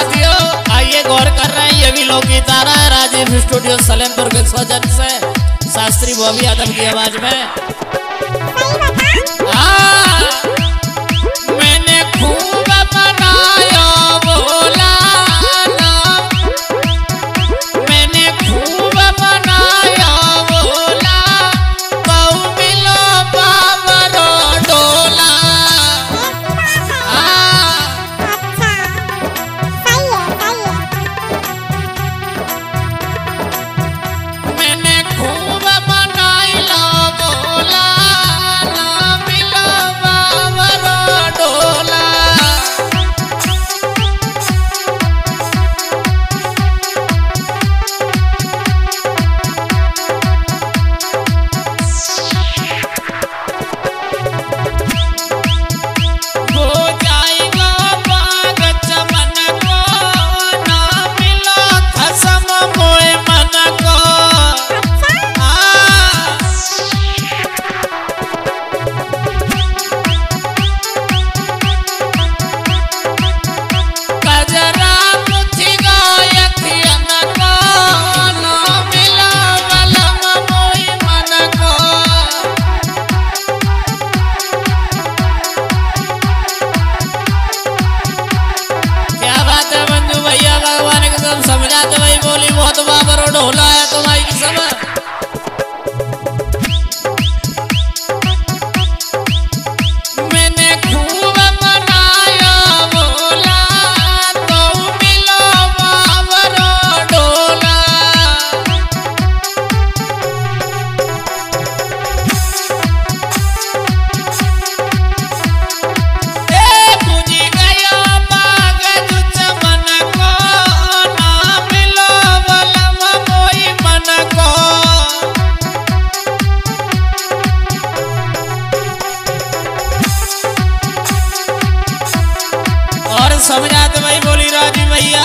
साथियों, आइए गौर कर रहे हैं, ये भी लोग रहा है राजीव स्टूडियो सलेमपुर के स्वजन से। शास्त्री बॉबी यादव की आवाज़ में। ढोला है तुम्हारी समझ। समझात भाई बोली राज़ी भैया।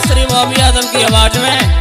श्री बॉबी आदम की आवाज़ में।